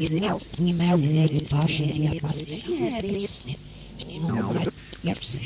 is now emailed Paşa'ya basmıştır. Yapsın,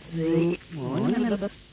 Sweet morning,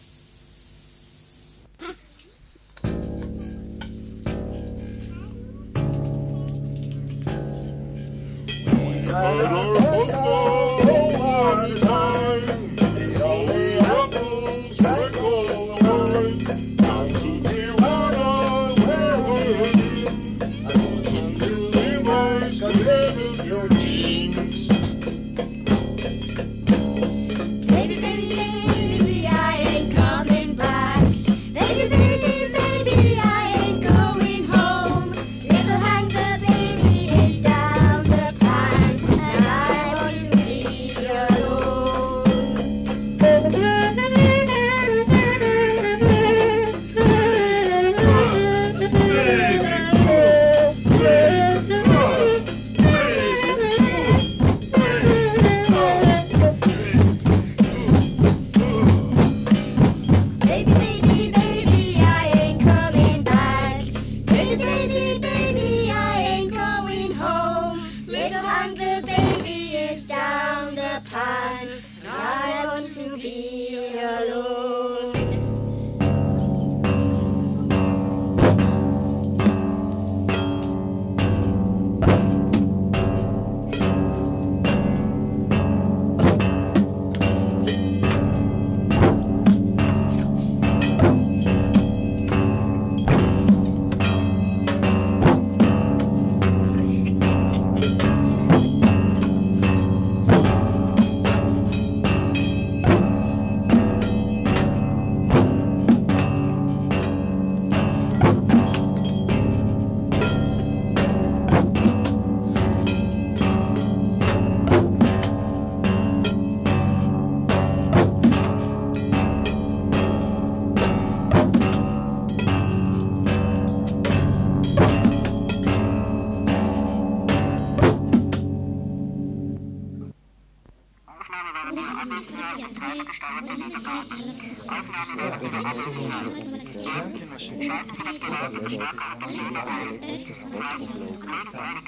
stesso Globe Sounds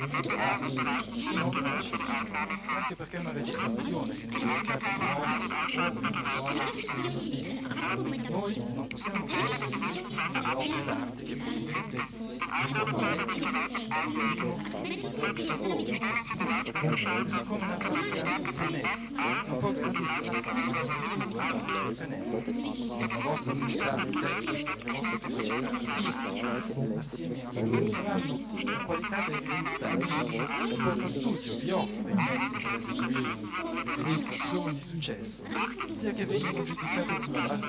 anche perché è una registrazione che nel mercato di Hollywood noi non possiamo chiedere delle opere d'arte che probabilmente questo parecchio siccome una la vostra unità testo, la vostra capacità artistica, assieme a valorizzando la qualità risultati il porta studio vi offre mezzi per eseguire dimostrazioni di successo, sia che vengano giudicate sulla base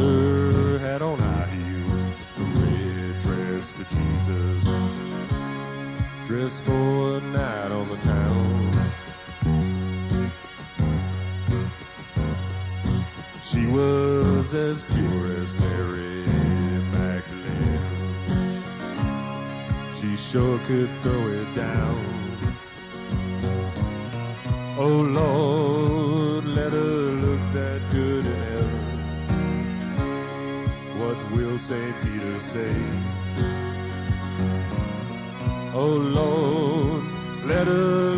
On high heels, a red dress for Jesus, dressed for a night on the town. She was as pure as Mary Magdalene. She sure could throw it down. Oh Lord, will St. Peter say? Oh Lord, let her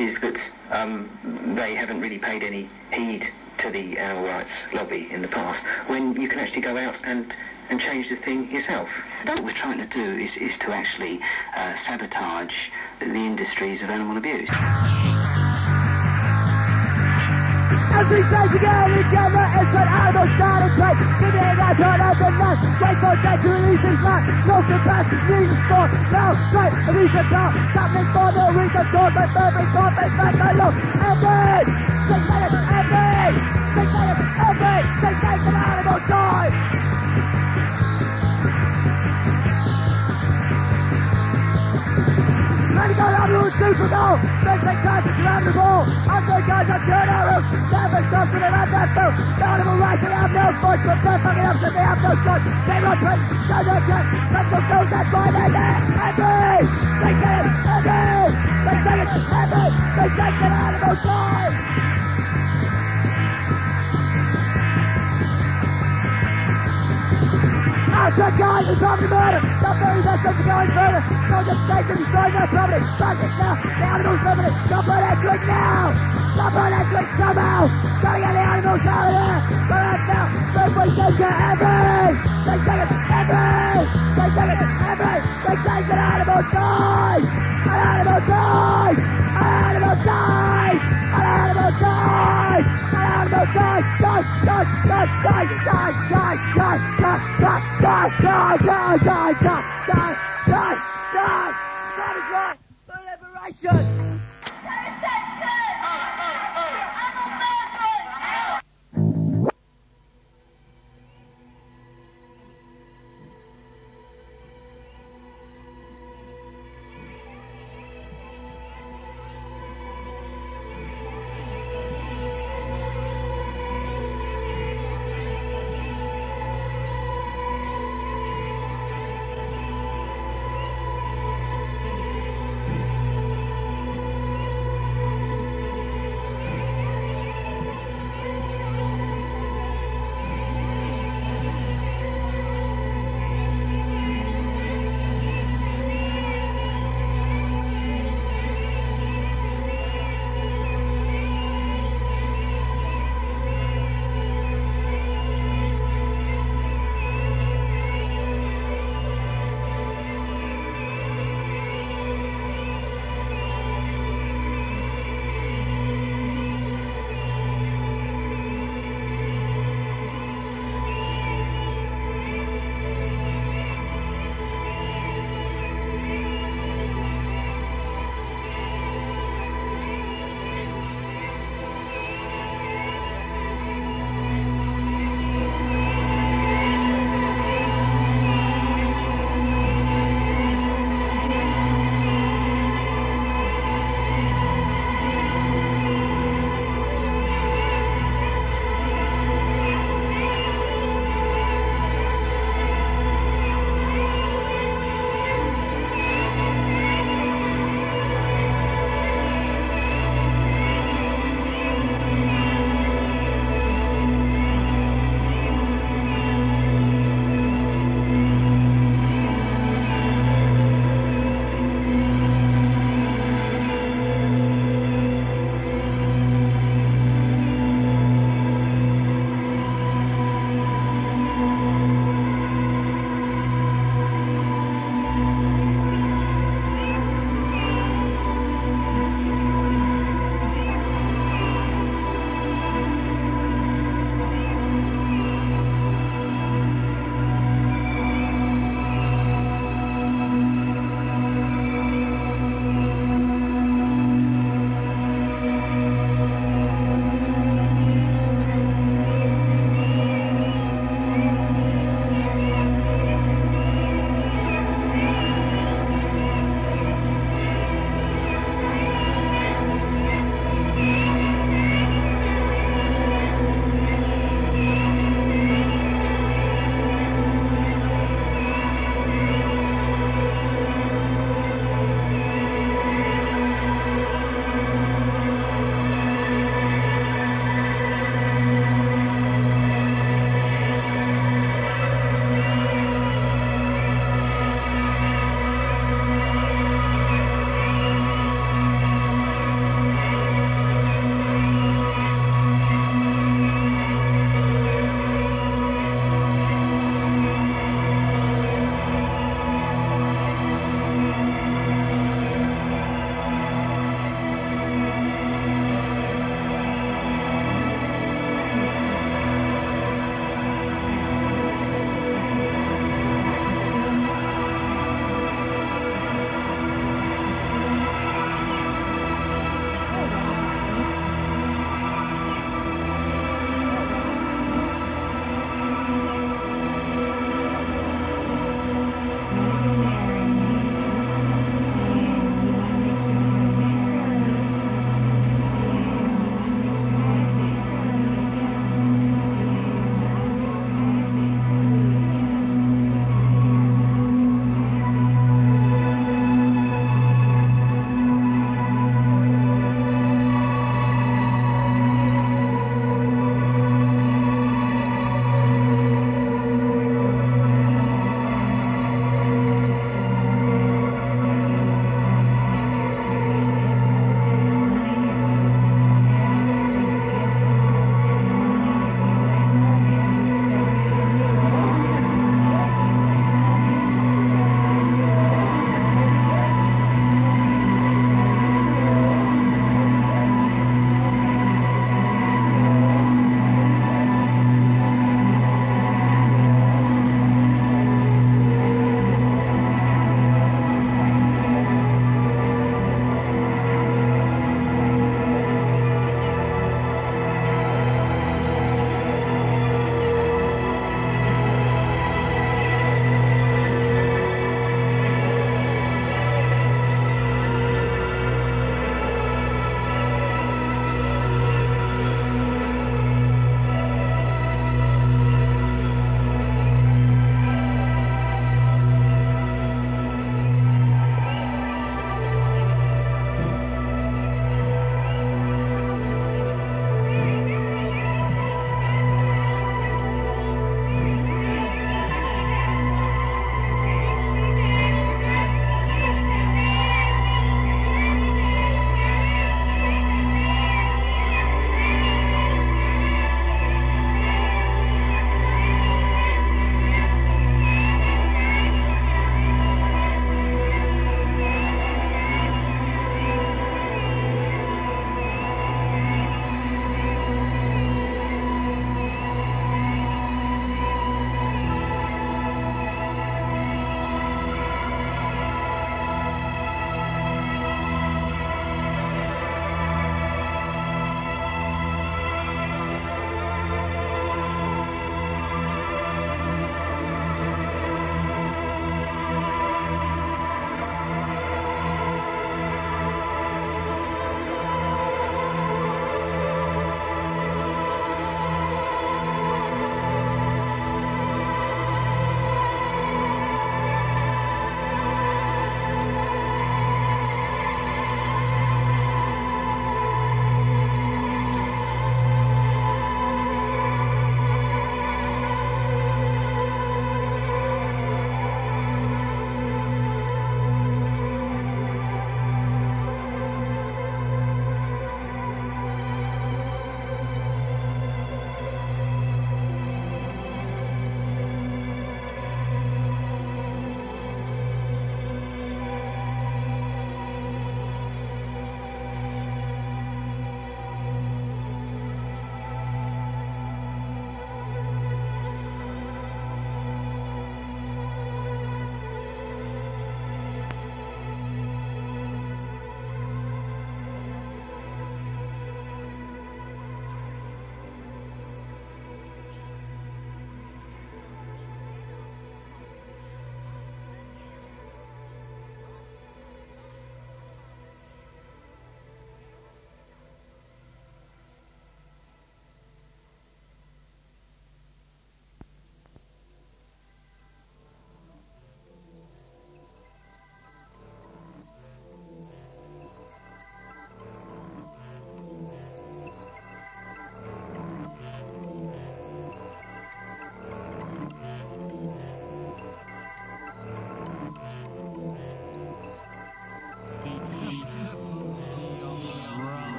is that um, they haven't really paid any heed to the animal rights lobby in the past, when you can actually go out and, and change the thing yourself? What we're trying to do is, is to actually uh, sabotage the industries of animal abuse. As we play together together, it's an animal starting play. Give me that turn of the night. Wait for dead to release his mind. No capacity, leading sport. Now, right, release the car. Something for the reason, short, but perfect, but back alone. Every, six minutes, every, six minutes, every, six minutes, an animal die. trying to go down the Super Bowl. They take time around the ball. I think guys are turning out. Devin Johnson and that that boot. Down to the right, they have no foot. But they're fucking up, they have no shot. They run quick. Go, go, go. Let's go, go. That's why they're there. Andy! They get it. Andy! They take it. Andy! They take it out of those lines. As the guy is on the murder, very best of the going further. No mistake in destroying their property. Back it now, the animals it. Stop on that drink now. Stop on that drink somehow. Gotta get the animals out of there. Go out now. Place goes to Every. They take it, Every. They take it, Every. They take it, animal die.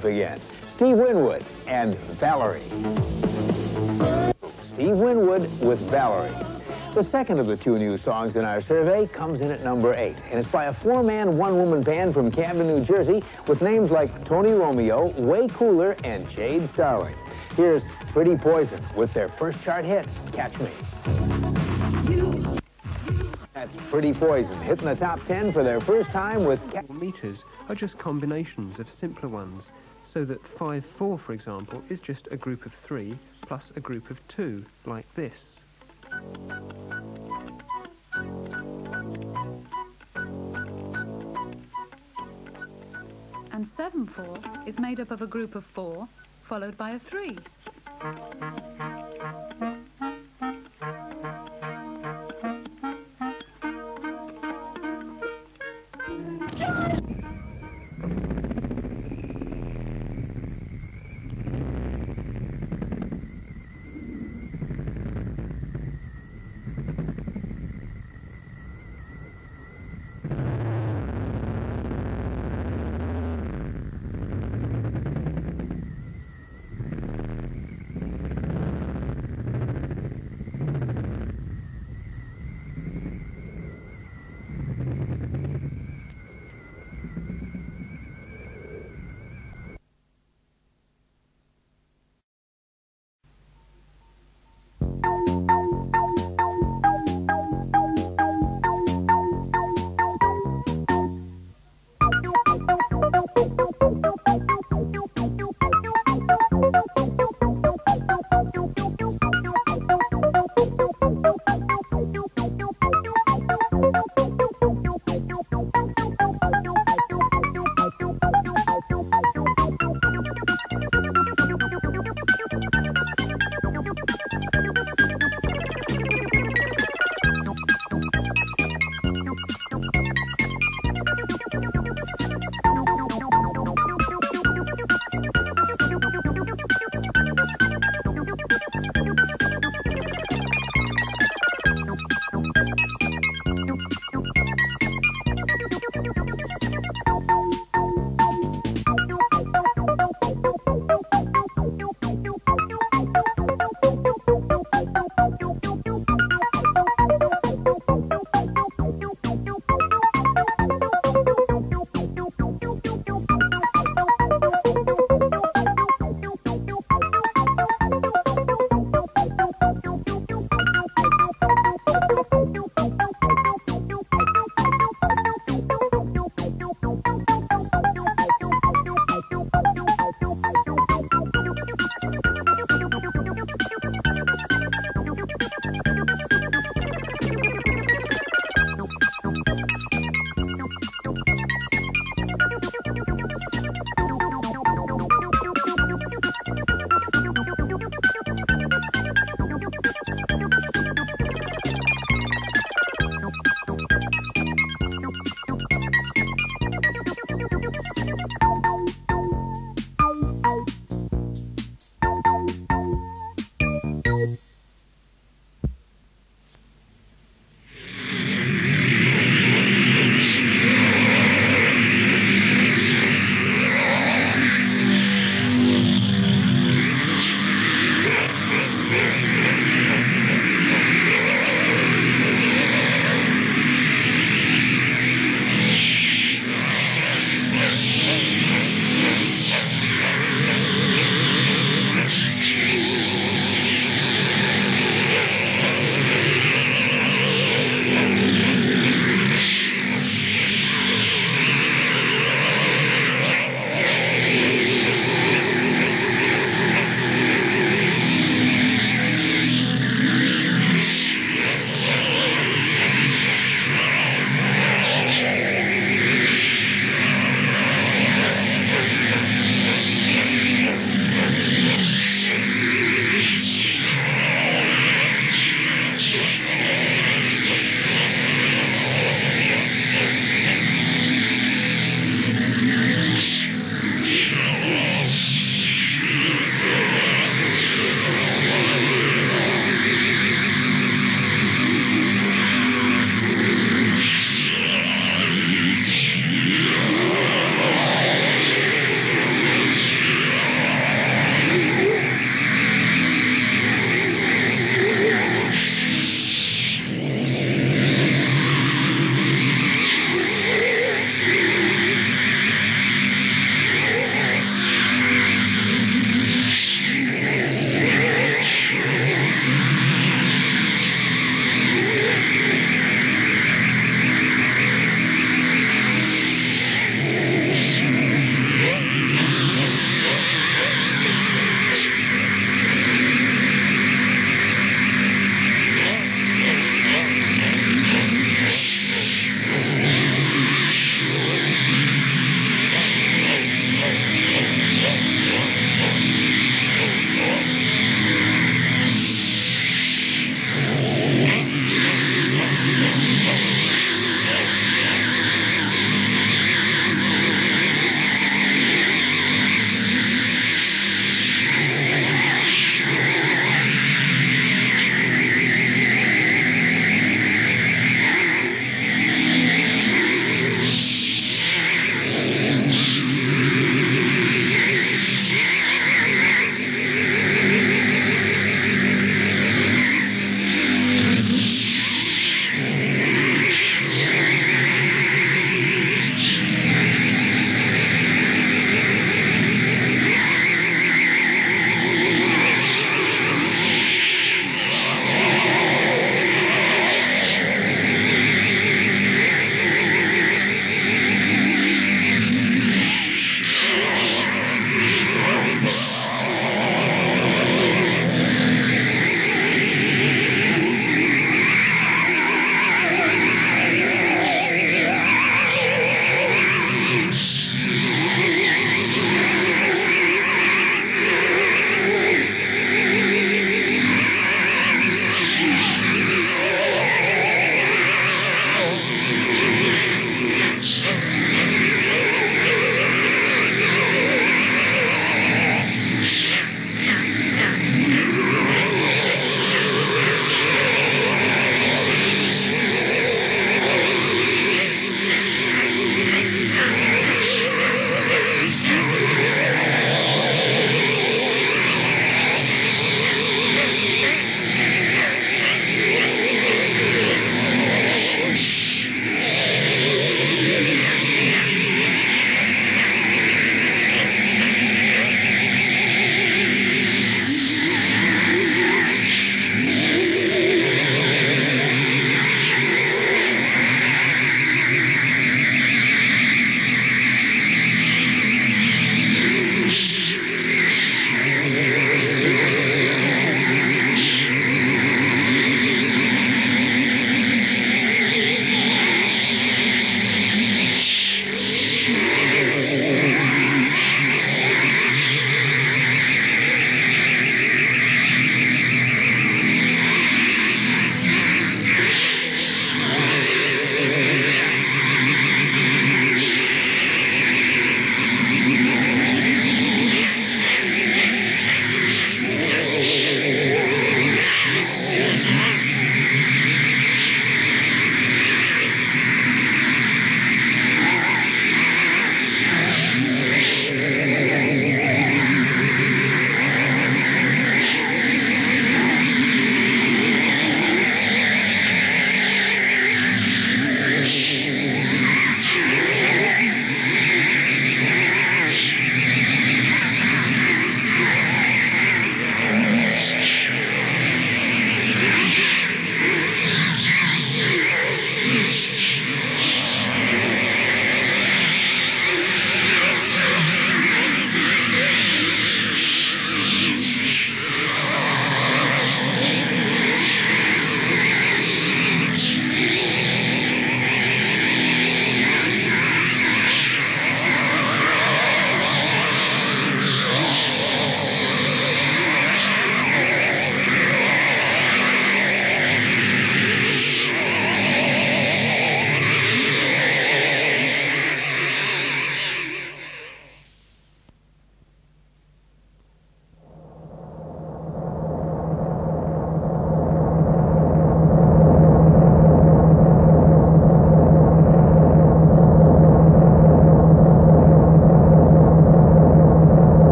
Life again. Steve Winwood and Valerie. Steve Winwood with Valerie. The second of the two new songs in our survey comes in at number eight, and it's by a four-man, one-woman band from Camden, New Jersey, with names like Tony Romeo, Whey Cooler, and Jade Starling. Here's Pretty Poison with their first chart hit, Catch Me. That's Pretty Poison, hitting the top 10 for their first time with meters are just combinations of simpler ones, so that 5-4, for example, is just a group of three plus a group of two, like this. And 7-4 is made up of a group of four, followed by a three.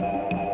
Thank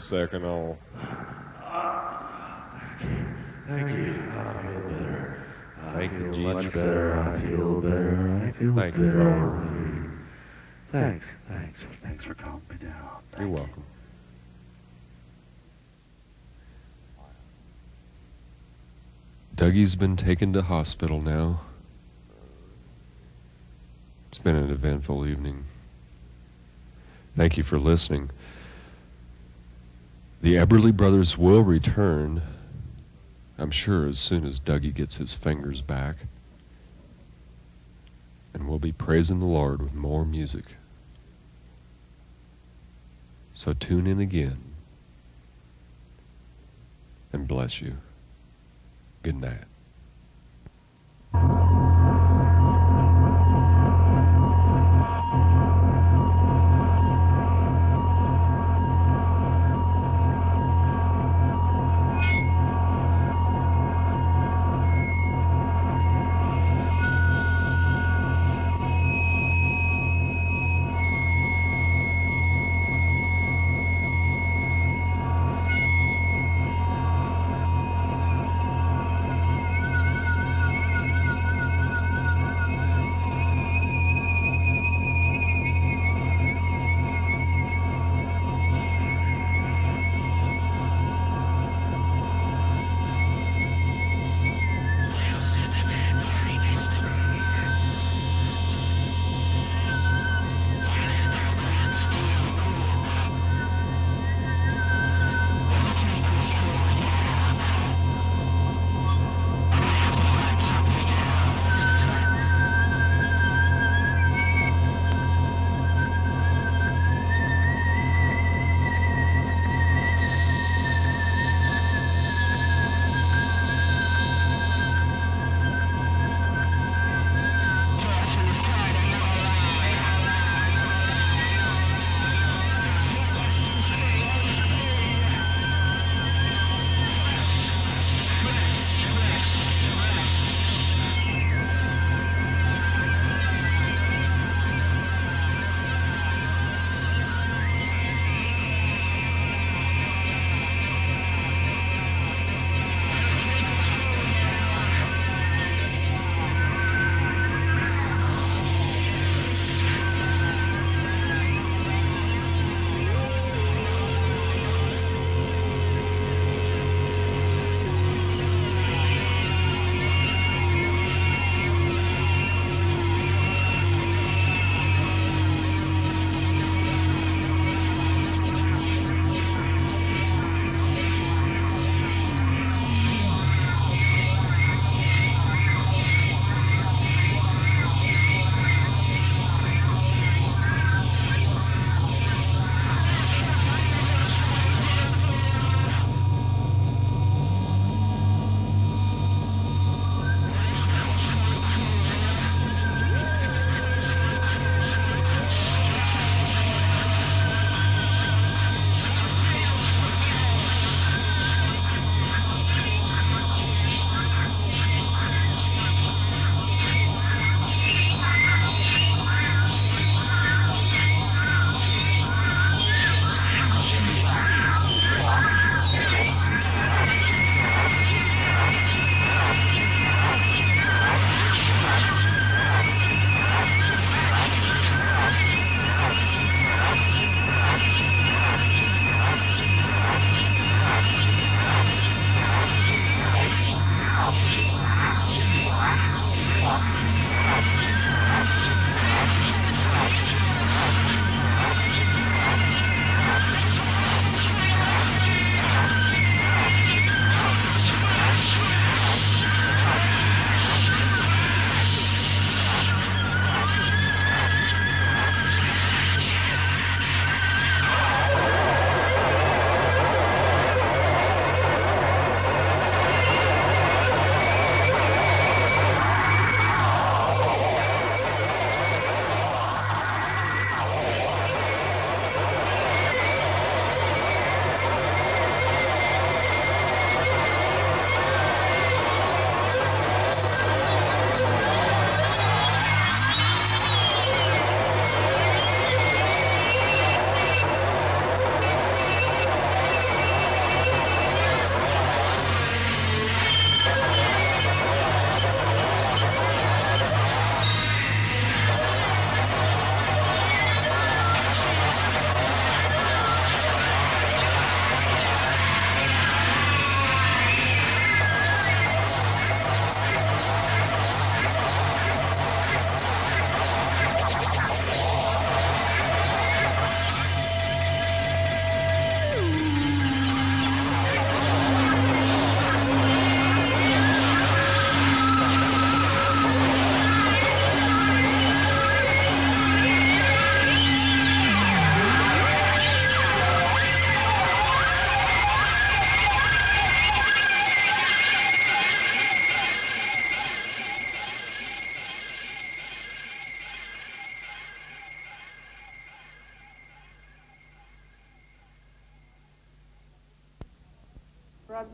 second all. Thank you. I feel better. I Thank you, feel Jesus. much better. I feel better. I feel Thank better. Lord. Thanks. Thanks. Thanks for calming me down. You're welcome. Dougie's been taken to hospital now. It's been an eventful evening. Thank you for listening. The Eberly brothers will return, I'm sure, as soon as Dougie gets his fingers back. And we'll be praising the Lord with more music. So tune in again. And bless you. Good night.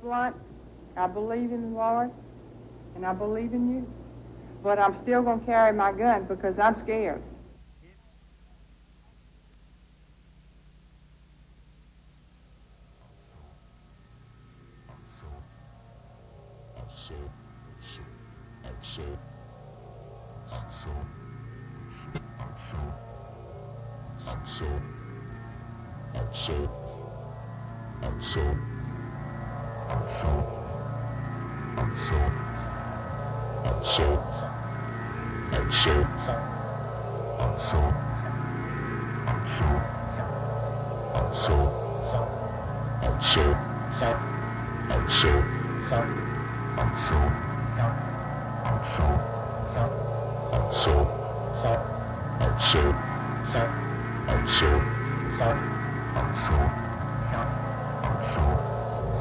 right. I believe in the Lord, and I believe in you. But I'm still going to carry my gun because I'm scared. so, so, so.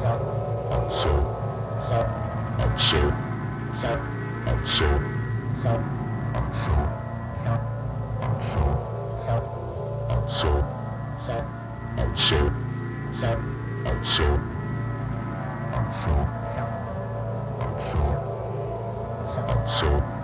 Shut up so, so, and so, so, and so, so, and so, so, and so, so, and so, so, and so, so, and so, and so, and so, and so, and so.